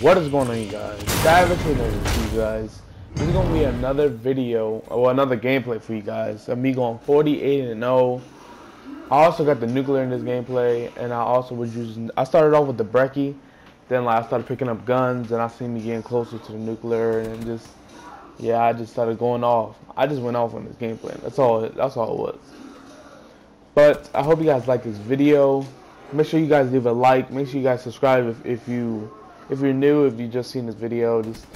What is going on, you guys? Savage you guys. This is gonna be another video or another gameplay for you guys. Of me going 48 and 0. I also got the nuclear in this gameplay, and I also was using. I started off with the brecci, then like I started picking up guns, and I seen me getting closer to the nuclear, and just yeah, I just started going off. I just went off on this gameplay. That's all. That's all it was. But I hope you guys like this video. Make sure you guys leave a like. Make sure you guys subscribe if, if you if you're new. If you just seen this video, just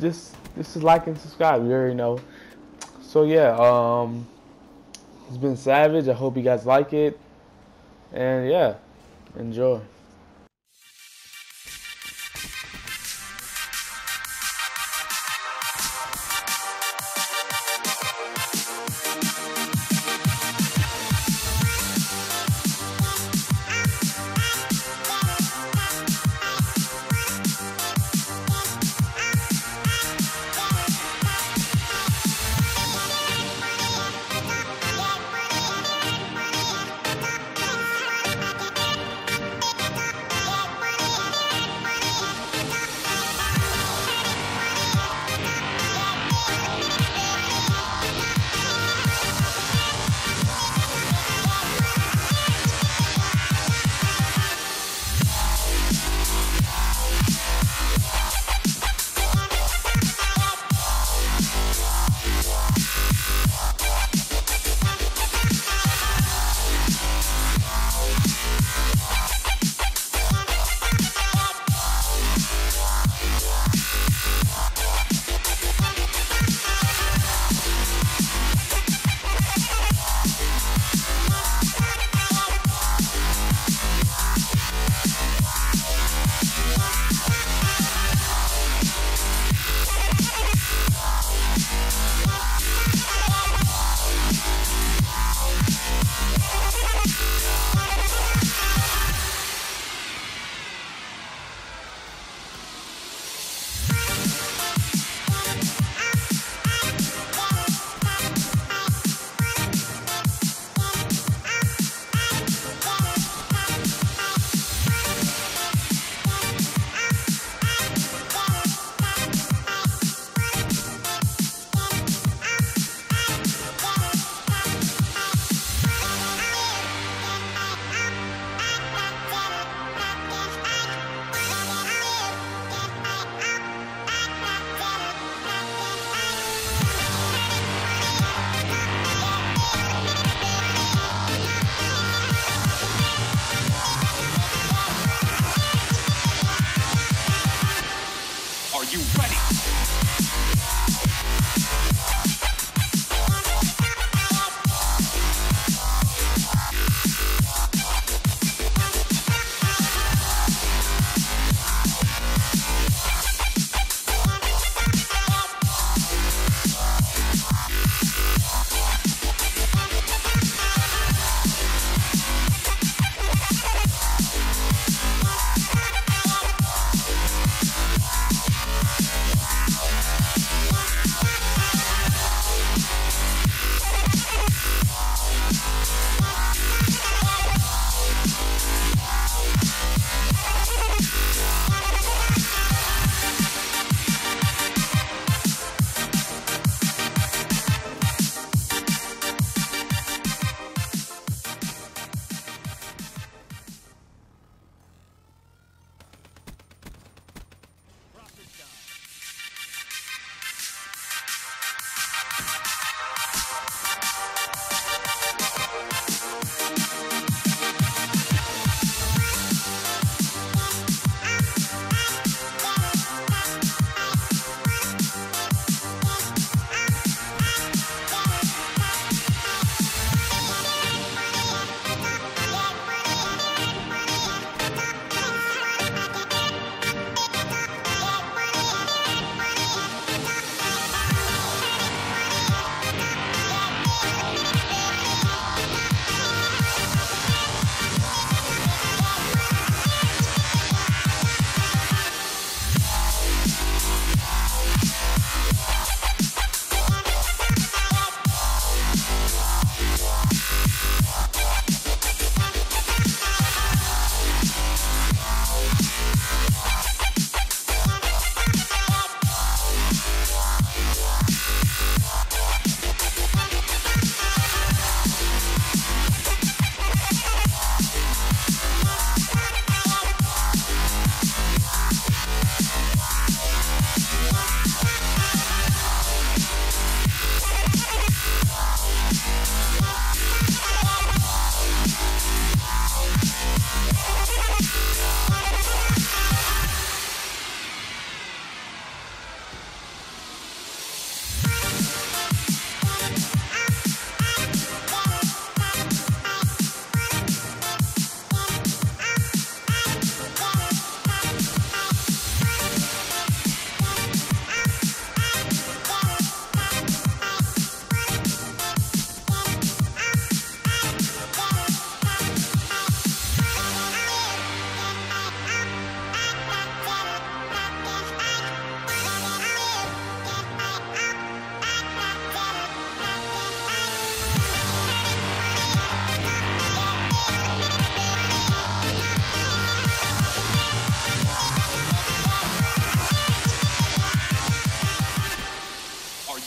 just just like and subscribe. You already know. So yeah, um, it's been savage. I hope you guys like it. And yeah, enjoy.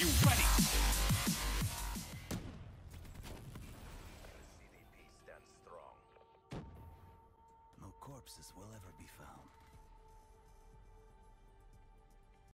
you ready?